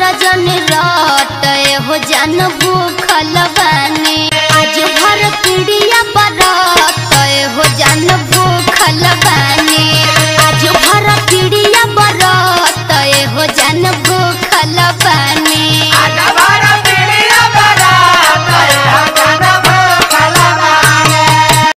जनवा रट हो जन भूखल बानी। आज भर पीड़िया बरत हो जन भूखल बानी। आज भर पीड़िया बरत हो जन भूखल बानी।